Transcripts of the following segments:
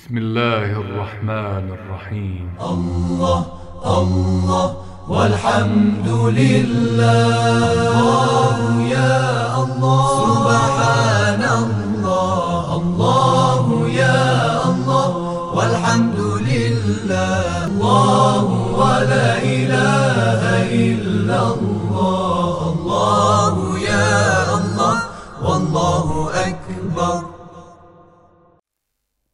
بسم الله الرحمن الرحيم. الله الله والحمد لله. الله يا الله. سبحان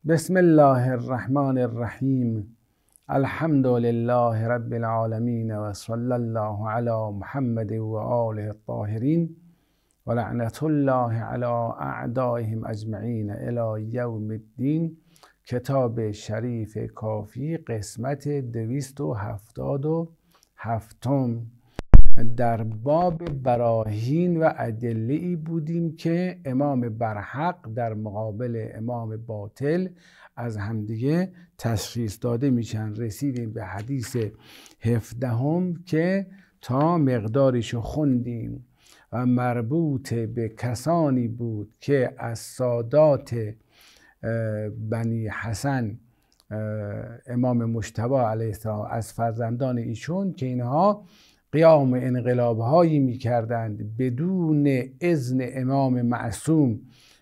بسم الله الرحمن الرحیم الحمد لله رب العالمین و صلی الله علی محمد و آله الطاهرین و لعنت الله علی اعدائهم اجمعین الى یوم الدین کتاب شریف کافی قسمت دویست و هفتاد و هفتم در باب براهین و ادله بودیم که امام برحق در مقابل امام باطل از همدیگه تشخیص داده میشن. رسیدیم به حدیث هفدهم که تا مقدارش خوندیم و مربوط به کسانی بود که از سادات بنی حسن امام مشتبه علیه السلام از فرزندان ایشون که اینها قیام انقلاب هایی می کردند بدون اذن امام معصوم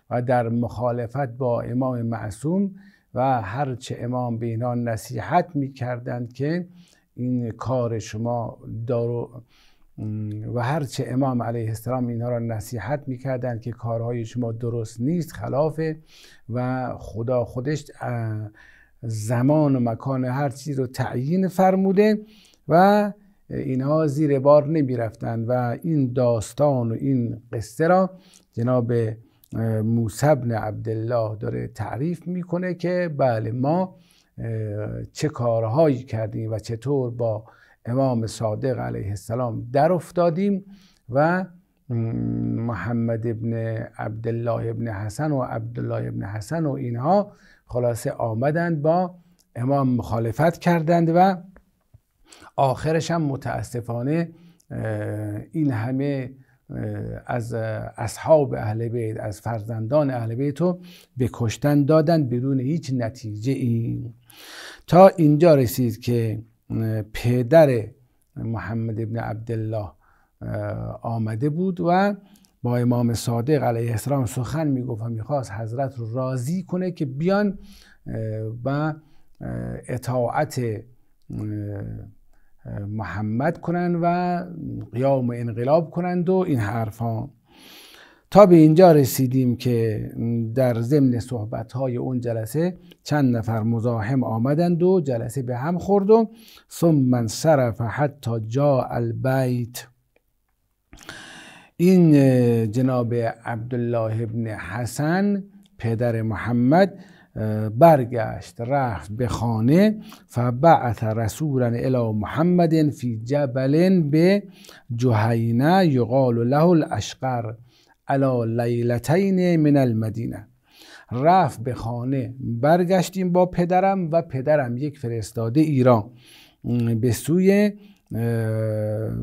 و در مخالفت با امام معصوم و هرچه امام به اینها نصیحت می کردند که این کار شما دارو و هرچه امام علیه السلام اینها را نصیحت می کردند که کارهای شما درست نیست خلافه و خدا خودش زمان و مکان هر چیز رو تعیین فرموده و اینها زیر بار نمی رفتند و این داستان و این قصه را جناب موسی بن عبدالله داره تعریف می‌کنه که بله ما چه کارهایی کردیم و چطور با امام صادق علیه السلام در افتادیم و محمد ابن عبدالله ابن حسن و عبدالله ابن حسن و اینها خلاصه آمدند با امام مخالفت کردند و آخرش هم متاسفانه این همه از اصحاب اهل بیت از فرزندان اهل بیت رو به کشتن دادن بدون هیچ نتیجه این تا اینجا رسید که پدر محمد ابن عبدالله آمده بود و با امام صادق علیه السلام سخن می‌گفت و می‌خواست حضرت رو راضی کنه که بیان و اطاعت محمد کنند و قیام انقلاب کنند و این حرفا. تا به اینجا رسیدیم که در ضمن صحبت های اون جلسه چند نفر مزاحم آمدند و جلسه به هم خورد و ثم انصرف حتی جا البیت. این جناب عبدالله ابن حسن پدر محمد برگشت رفت به خانه فبعث رسولا الى محمد فی جبل به جهینه یقال له الاشقر علی لیلتین من المدینه. رفت به خانه برگشتیم با پدرم و پدرم یک فرستاده ایران. به سوی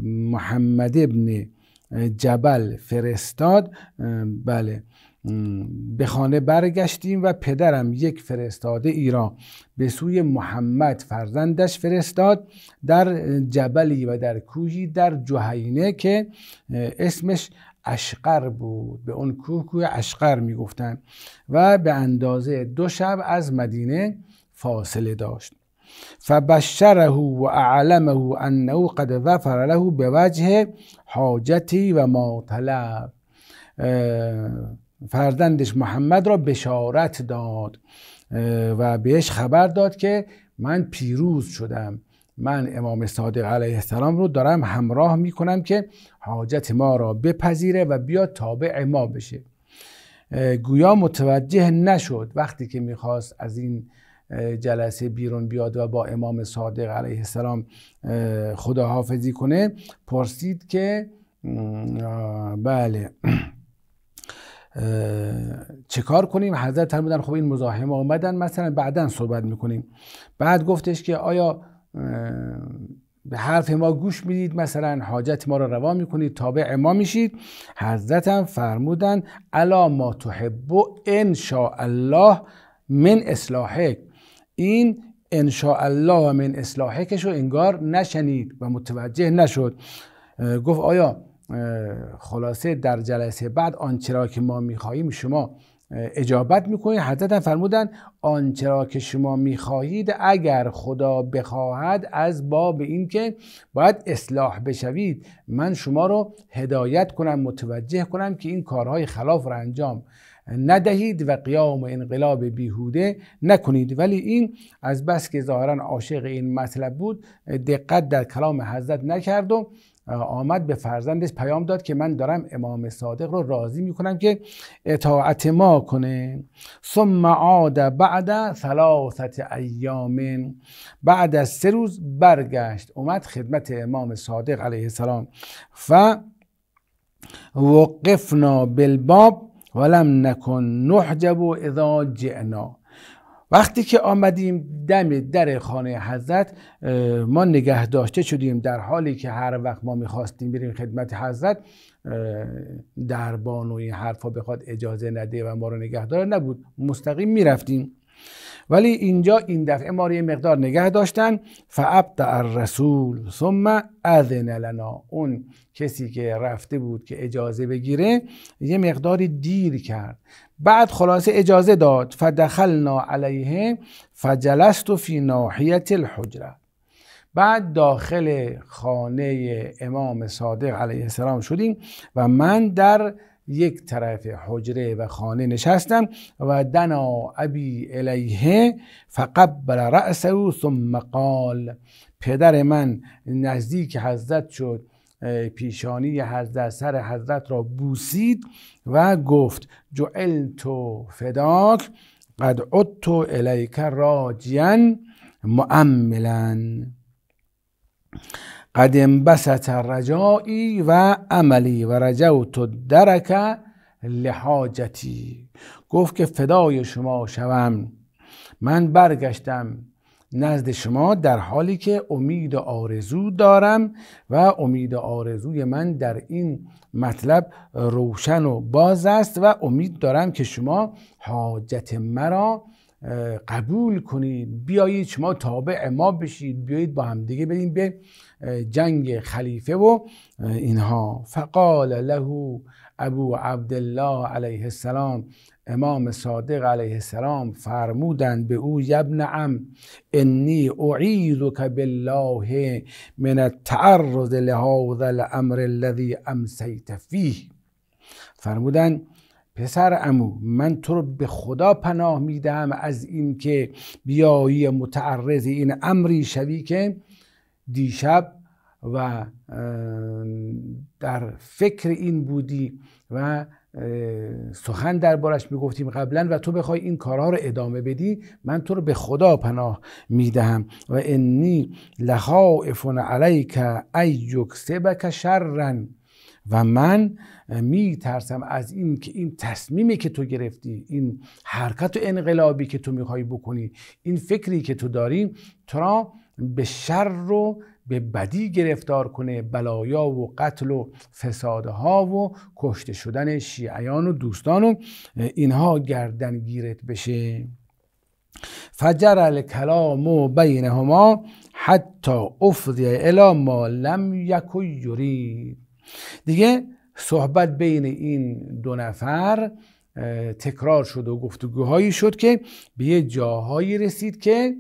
محمد ابن جبل فرستاد. بله. به خانه برگشتیم و پدرم یک فرستاده ایران به سوی محمد فرزندش فرستاد در جبلی و در کوهی در جهینه که اسمش اشقر بود. به اون کوه کوه اشقر می‌گفتن و به اندازه دو شب از مدینه فاصله داشت. فبشره و اعلمه انه قد ظفر له به وجه حاجتی و ما طلب. فرزندش محمد را بشارت داد و بهش خبر داد که من پیروز شدم. من امام صادق علیه السلام رو دارم همراه می‌کنم که حاجت ما را بپذیره و بیاد تابع ما بشه. گویا متوجه نشد. وقتی که می‌خواست از این جلسه بیرون بیاد و با امام صادق علیه السلام خداحافظی کنه پرسید که بله. چه کار کنیم؟ حضرت فرمودن خب این مزاحم آمدن مثلا بعدا صحبت می‌کنیم. بعد گفتش که آیا به حرف ما گوش می‌دید؟ مثلا حاجت ما را روا می‌کنید تابع ما میشید. حضرت هم فرمودن الا ما تحب ان الله من اصلاحک. این الله من اصلاحکش رو انگار نشنید و متوجه نشد. گفت آیا خلاصه در جلسه بعد آنچه را که ما می‌خواهیم شما اجابت می‌کنید حضرت فرمودن آنچه را که شما می‌خواهید اگر خدا بخواهد از باب این که باید اصلاح بشوید. من شما رو هدایت کنم متوجه کنم که این کارهای خلاف را انجام ندهید و قیام و انقلاب بیهوده نکنید. ولی این از بس که ظاهرا عاشق این مطلب بود دقت در کلام حضرت نکرد و آمد به فرزندش پیام داد که من دارم امام صادق رو راضی می‌کنم که اطاعت ما کنه. ثم عاد بعد ثلاثت ایام. بعد از سه روز برگشت اومد خدمت امام صادق علیه السلام. ف وقفنا بالباب ولم نکن نحجب اذا جئنا. وقتی که آمدیم دم در خانه حضرت ما نگه داشته شدیم در حالی که هر وقت ما می‌خواستیم بریم خدمت حضرت دربان و این حرفا بخواد اجازه نده و ما رو نگه داره نبود. مستقیم می‌رفتیم. ولی اینجا این دفعه ما رو یه مقدار نگه داشتن. فابطع الرسول ثم اذن لنا. اون کسی که رفته بود که اجازه بگیره یه مقداری دیر کرد. بعد خلاصه اجازه داد فدخلنا علیه فجلست فی ناحیت الحجره. بعد داخل خانه امام صادق علیه السلام شدیم و من در یک طرف حجره و خانه نشستم و دنا ابی الیه فقبل رأسه ثم قال پدر من نزدیک حضرت شد. پیشانی حضرت سر حضرت را بوسید و گفت جعلت فداک قد عدت الیک راجیا معملا قد انبسط رجایی و عملی و رجوت درک لحاجتی. گفت که فدای شما شوم. من برگشتم نزد شما در حالی که امید آرزو دارم و امید آرزوی من در این مطلب روشن و باز است و امید دارم که شما حاجت مرا قبول کنید. بیایید شما تابع ما بشید. بیایید با هم دیگه بریم به جنگ خلیفه و اینها. فقال له ابو عبدالله علیه السلام امام صادق علیه السلام فرمودند به او یبن عم انی اعیذک بالله من التعرض لهذا الامر الذي امسیت فیه. فرمودند پسر امو من تو رو به خدا پناه میدم از اینکه بیایی متعرض این امری شوی که دیشب و در فکر این بودی و سخن دربارش می‌گفتیم قبلا و تو بخوای این کارها رو ادامه بدی من تو رو به خدا پناه می‌دهم. و انی لخائف علیک ایکسبک شرا. و من می ترسم از این که این تصمیمی که تو گرفتی این حرکت و انقلابی که تو می‌خوای بکنی این فکری که تو داری تو را به شر رو به بدی گرفتار کنه بلایا و قتل و فسادها و کشته شدن شیعیان و دوستان و اینها گردن گیرت بشه. فجر الکلام بینهما حتی افضی الی ما لم یکو یرید. دیگه صحبت بین این دو نفر تکرار شد و گفتگوهایی شد که به یه جاهایی رسید که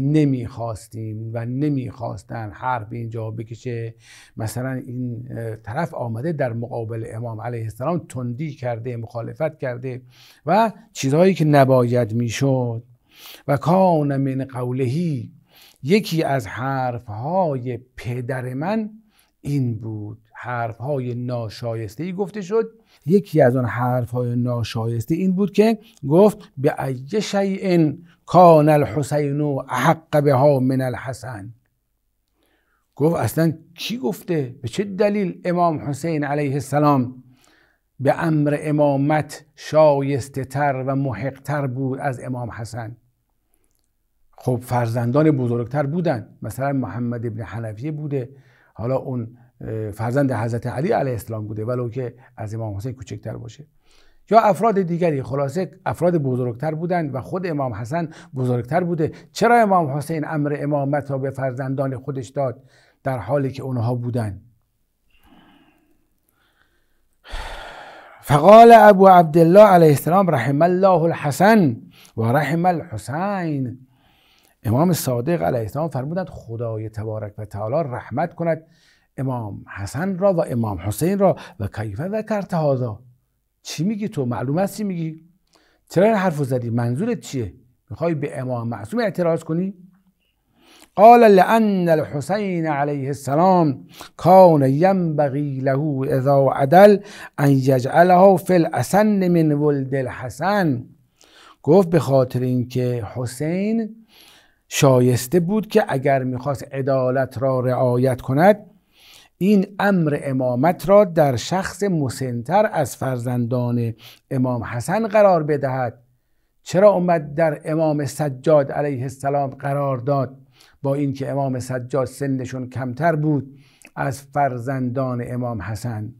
نمی‌خواستیم و نمی‌خواستن حرف اینجا بکشه. مثلا این طرف آمده در مقابل امام علیه السلام تندی کرده مخالفت کرده و چیزهایی که نباید می‌شد. و کان من قولهی یکی از حرفهای پدر من این بود. حرفهای ناشایسته ای گفته شد. یکی از آن حرفهای ناشایسته این بود که گفت به ای شیء کان الحسین احق بها من الحسن. گفت اصلا کی گفته؟ به چه دلیل امام حسین علیه السلام به امر امامت شایسته تر و محق تر بود از امام حسن؟ خب فرزندان بزرگتر بودن. مثلا محمد ابن حنفیه بوده. حالا اون فرزند حضرت علی علیه السلام بوده ولو که از امام حسین کوچکتر باشه. یا افراد دیگری خلاصه افراد بزرگتر بودند و خود امام حسن بزرگتر بوده. چرا امام حسین امر امامت را به فرزندان خودش داد؟ در حالی که اونها بودند. فقال ابو عبدالله علیه السلام رحم الله الحسن و رحم الحسین. امام صادق علیه السلام فرمودند خدای تبارک و تعالی رحمت کند. امام حسن را و امام حسین را و کیف ذکرت هذا؟ چی میگی تو؟ معلوم است چی میگی؟ چرا این حرف زدی؟ منظورت چیه؟ می‌خوای به امام معصوم اعتراض کنی؟ قال لأن الحسين عليه السلام كان ينبغي له إذا عدل أن يجعله في الأسن من ولد الحسن. گفت به خاطر اینکه حسین شایسته بود که اگر می‌خواست عدالت را رعایت کند این امر امامت را در شخص مسنتر از فرزندان امام حسن قرار بدهد. چرا اومد در امام سجاد علیه السلام قرار داد؟ با اینکه امام سجاد سنشون کمتر بود از فرزندان امام حسن.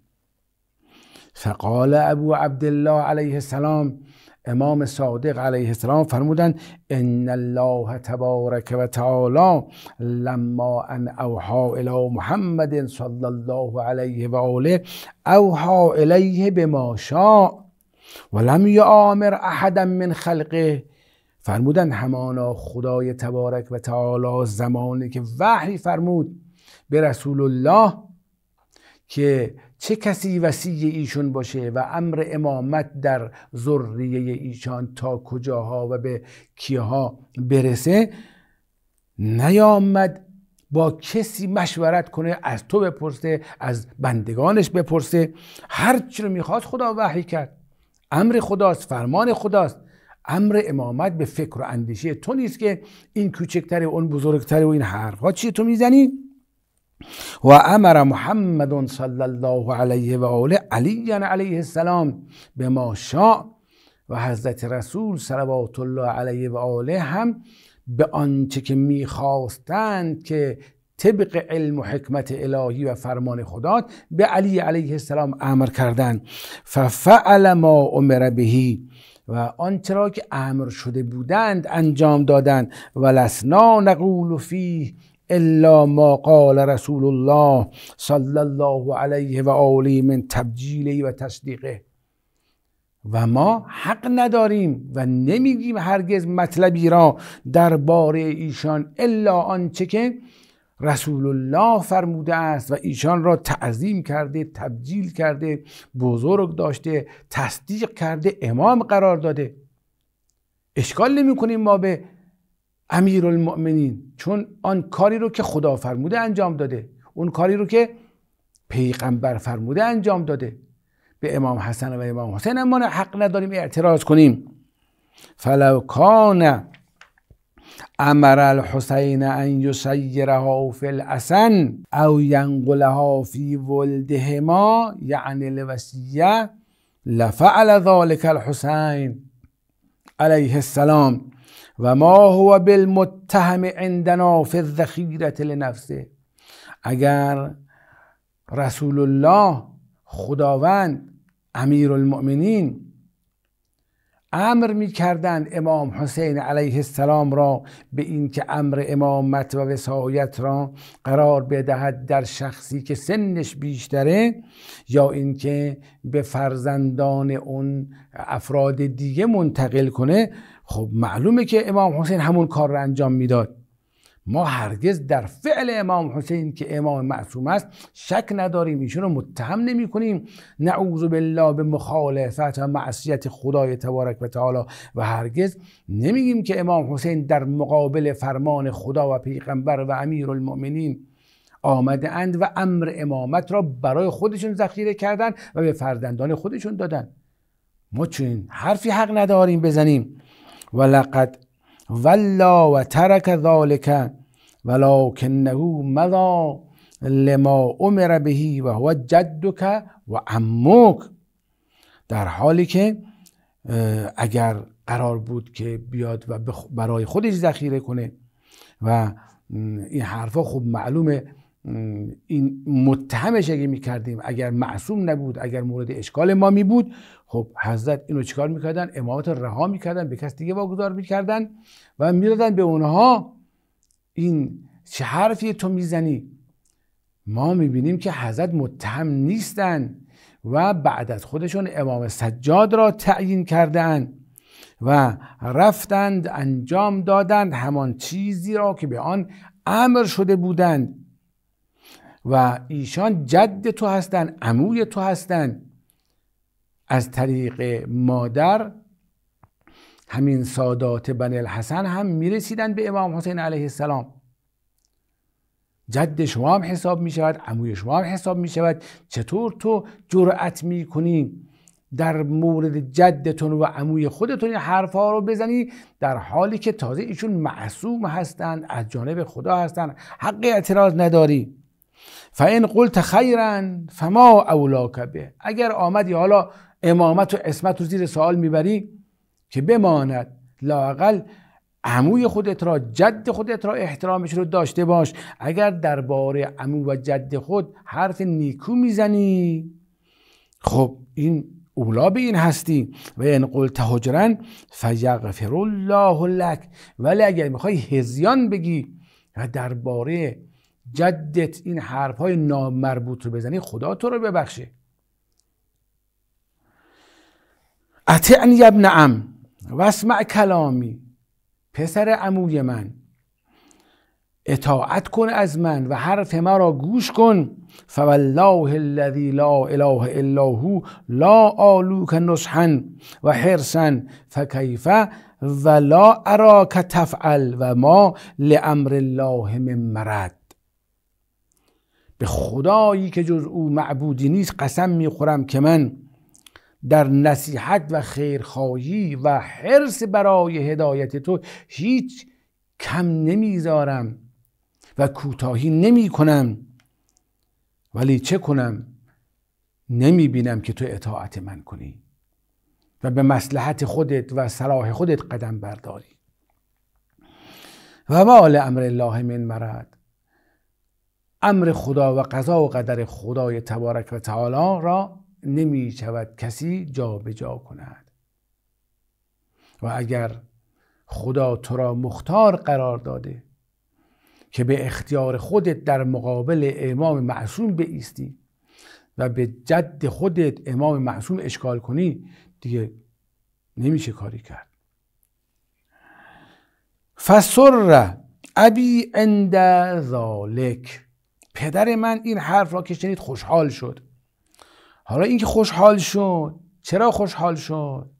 فقال ابو عبدالله علیه السلام امام صادق علیه السلام فرمودند ان الله تبارک و تعالی لما ان اوحا الى محمد صلی الله علیه و آله اوحا الیه بما شاء ولم یامر احدا من خلقه. فرمودن همانا خدای تبارک و تعالی زمانی که وحی فرمود به رسول الله که چه کسی وسیع ایشون باشه و امر امامت در ذریه ایشان تا کجاها و به کیها برسه نیامد با کسی مشورت کنه از تو بپرسه از بندگانش بپرسه هر چی رو می‌خواست خدا وحی کرد. امر خداست فرمان خداست. امر امامت به فکر و اندیشه تو نیست که این کوچکتره اون بزرگتره و این حرفها چیه تو می‌زنی؟ و امر محمد صلی الله علیه و آله علی علیه السلام به ما شاء و حضرت رسول صلوات الله علیه و آله هم به آنچه که می‌خواستند که طبق علم و حکمت الهی و فرمان خدا به علی علیه السلام امر کردند. ففعل ما امر بهی و آنچه را که امر شده بودند انجام دادند. و لسنا نقول فیه الا ما قال رسول الله صلی الله علیه و آله من تبجیله و تصدیقه. و ما حق نداریم و نمیگیم هرگز مطلبی را درباره ایشان الا آنچه که رسول الله فرموده است و ایشان را تعظیم کرده تبجیل کرده بزرگ داشته تصدیق کرده امام قرار داده. اشکال نمی کنیم ما به امیر المؤمنین چون آن کاری رو که خدا فرموده انجام داده. اون کاری رو که پیغمبر فرموده انجام داده. به امام حسن و امام حسین ما حق نداریم اعتراض کنیم. فلو کان امر الحسین ان یسیرها فی الأسن او ینقلها فی ولدهما یعنی الوصیة لفعل ذلك الحسین علیه السلام. و ما هو بالمتهم عندنا فی الذخیرة لنفسه. اگر رسول الله خداوند امیر المؤمنین امر می کردند امام حسین علیه السلام را به اینکه امر امامت و وسایت را قرار بدهد در شخصی که سنش بیشتره یا اینکه به فرزندان اون افراد دیگه منتقل کنه خب معلومه که امام حسین همون کار را انجام می‌داد. ما هرگز در فعل امام حسین که امام معصوم است شک نداریم ایشون رو متهم نمی کنیم نعوذ بالله به مخالفت و معصیت خدای تبارک و تعالی. و هرگز نمیگیم که امام حسین در مقابل فرمان خدا و پیغمبر و امیر المؤمنین آمده اند و امر امامت را برای خودشون ذخیره کردن و به فرزندان خودشون دادن. ما چون حرفی حق نداریم بزنیم. ولقد ولا و ترک ذالک ولکنه مضا لما امر بهی و هو جدک و عموک در حالی که اگر قرار بود که بیاد و برای خودش ذخیره کنه و این حرفا خب معلومه این متهمش اگه می‌کردیم اگر معصوم نبود اگر مورد اشکال ما می بود خب حضرت اینو چیکار می‌کردن؟ امامات رها می‌کردن به کس دیگه واگذار می‌کردن و می‌دادن به اونها. این چه حرفی تو می‌زنی؟ ما می‌بینیم که حضرت متهم نیستن و بعد از خودشون امام سجاد را تعیین کردن و رفتند انجام دادند همان چیزی را که به آن امر شده بودند. و ایشان جد تو هستند عموی تو هستند از طریق مادر همین سادات بن الحسن هم می‌رسیدن به امام حسین علیه السلام. جد شما هم حساب می شود عموی شما هم حساب می شود چطور تو جرأت می کنی در مورد جدتون و عموی خودتون این حرفها رو بزنی؟ در حالی که تازه ایشون معصوم هستند از جانب خدا هستند حق اعتراض نداری. فان قلت خیرا فما اولاک به. اگر آمدی حالا امامت و اسمت رو زیر سوال می‌بری که بماند لاقل عموی خودت را جد خودت را احترامش رو داشته باش. اگر درباره عمو و جد خود حرف نیکو می‌زنی خب این اولا به این هستی. و این قلت حجرا فیغفر الله لک. ولی اگر می‌خوای هزیان بگی و درباره جدت این حرف های نامربوط رو بزنی خدا تو رو ببخشه. اطعنی ابن ام واسمع کلامی پسر عموی من. اطاعت کن از من و حرف مرا گوش کن. فوالله الذی لا اله الا هو لا آلوک نصحا و حرسا فکیف ولا اراک تفعل و ما لامر الله من مرد به خدایی که جز او معبودی نیست قسم می‌خورم که من در نصیحت و خیرخواهی و حرس برای هدایت تو هیچ کم نمی‌ذارم و کوتاهی نمی کنم ولی چه کنم؟ نمی بینم که تو اطاعت من کنی و به مسلحت خودت و صلاح خودت قدم برداری. و مال امر الله من مرد امر خدا و قضا و قدر خدای تبارک و تعالی را نمی شود کسی جا به جا کند. و اگر خدا تو را مختار قرار داده که به اختیار خودت در مقابل امام معصوم بیستی و به جد خودت امام معصوم اشکال کنی دیگه نمیشه کاری کرد. فسر ابی عند ذالک پدر من این حرف را که شنید خوشحال شد. حالا اینکه خوشحال شد چرا خوشحال شد؟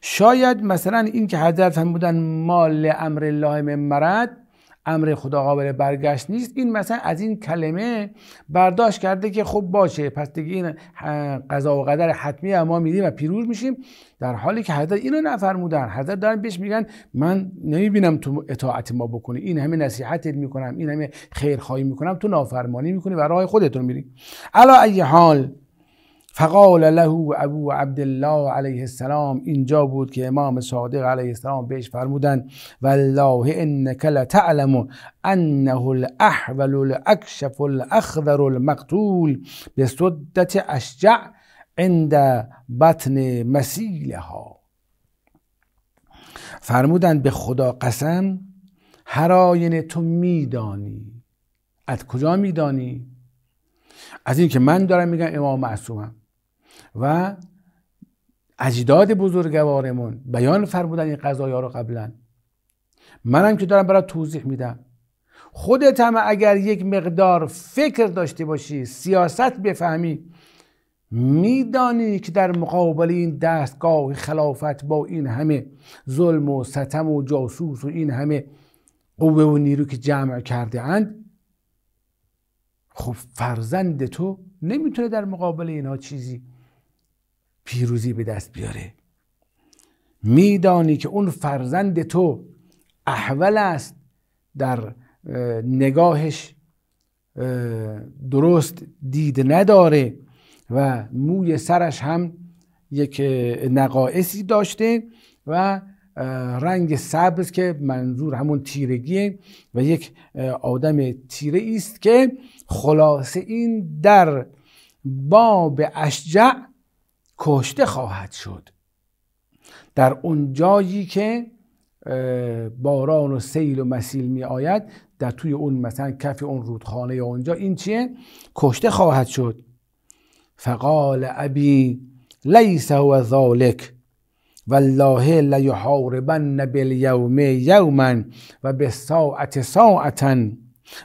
شاید مثلا این که حضرت فرمودن مال امر الله من مرد امر خدا قابل برگشت نیست. این مثلا از این کلمه برداشت کرده که خب باشه پس دیگه این قضا و قدر حتمی ما میدیم و پیروز میشیم. در حالی که حضرت اینو نفرمودن حضرت دارن بهش میگن من نمی‌بینم تو اطاعت ما بکنی. این همه نصیحتت می‌کنم این همه خیرخواهی می‌کنم تو نافرمانی می‌کنی و راه خودتون میری. علا ای حال فقال له ابو عبدالله علیه السلام اینجا بود که امام صادق علیه السلام بهش فرمودن والله انک لتعلم انه الاحول الاکشف الاخضر المقتول به اشجع عند بطن مسیلها. فرمودن به خدا قسم هر آینه تو میدانی. از کجا میدانی؟ از اینکه من دارم میگم امام معصومم. و اجداد بزرگوارمون بیان فرمودن این قضایا رو قبلا. منم که دارم برای توضیح میدم. خودت هم اگر یک مقدار فکر داشته باشی سیاست بفهمی میدانی که در مقابل این دستگاه خلافت با این همه ظلم و ستم و جاسوس و این همه قوه و نیرو که جمع کرده اند خب فرزند تو نمی‌تونه در مقابل اینها چیزی پیروزی به دست بیاره. میدانی که اون فرزند تو احول است در نگاهش درست دید نداره و موی سرش هم یک نقائصی داشته و رنگ سبز که منظور همون تیرگیه و یک آدم تیره است که خلاصه این در باب اشجع کشته خواهد شد. در اون جایی که باران و سیل و مسیل می آید در توی اون مثلا کف اون رودخانه یا اونجا این چیه؟ کشته خواهد شد. فقال ابی لیس هو ذالک والله لیحاربن بالیوم یوما و بالساعت ساعتا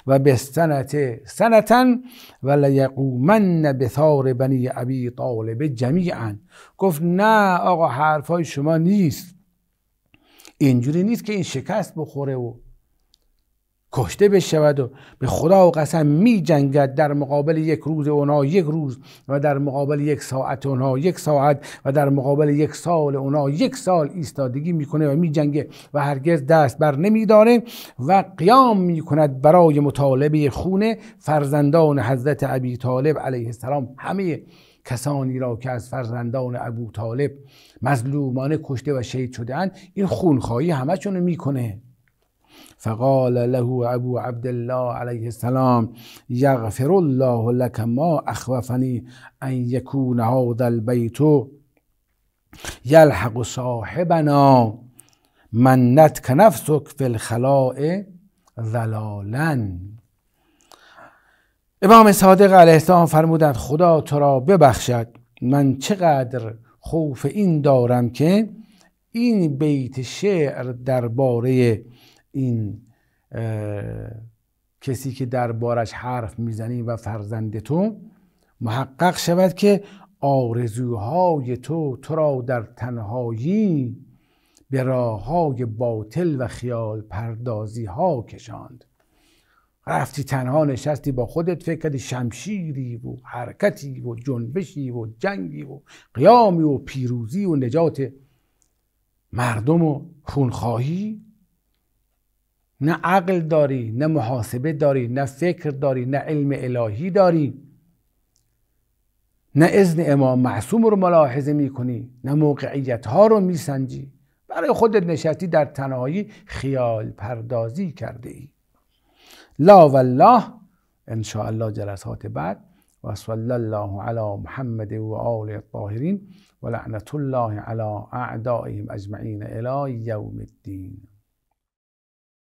و بستنت سنتا و لیقومن بثار بنی ابی طالب جمیعا. گفت نه آقا حرفای شما نیست. اینجوری نیست که این شکست بخوره و کشته بشود و به خدا و قسم می جنگد در مقابل یک روز اونا یک روز و در مقابل یک ساعت اونا یک ساعت و در مقابل یک سال اونا یک سال ایستادگی می‌کنه و می جنگه و هرگز دست بر نمی داره و قیام می کند برای مطالبه خون فرزندان حضرت ابی طالب علیه السلام. همه کسانی را که از فرزندان ابو طالب مظلومانه کشته و شهید شده این خونخواهی همشون می‌کنه. فقال له ابو عبد الله علیه السلام یغفر الله لك ما اخوفنی ان یکون هذا البیت یلحق صاحبنا منتك نفسك فی الخلاء ضلالا. امام صادق علیه السلام فرمودند خدا تو را ببخشد من چقدر خوف این دارم که این بیت شعر درباره این کسی که دربارش حرف می‌زنی و فرزند تو محقق شود که آرزوهای تو تو را در تنهایی به راه های باطل و خیال پردازی ها کشاند. رفتی تنها نشستی با خودت فکر کردی شمشیری و حرکتی و جنبشی و جنگی و قیامی و پیروزی و نجات مردم و خونخواهی؟ نه عقل داری نه محاسبه داری نه فکر داری نه علم الهی داری. نه اذن امام معصوم رو ملاحظه می‌کنی نه موقعیت ها رو میسنجی. برای خودت نشستی در تنهایی خیال پردازی کرده ای لا والله ان شاء الله جلسات بعد. و صلی الله علی محمد و آل الطاهرین. و لعنت الله علی اعدائهم اجمعین الى یوم الدین.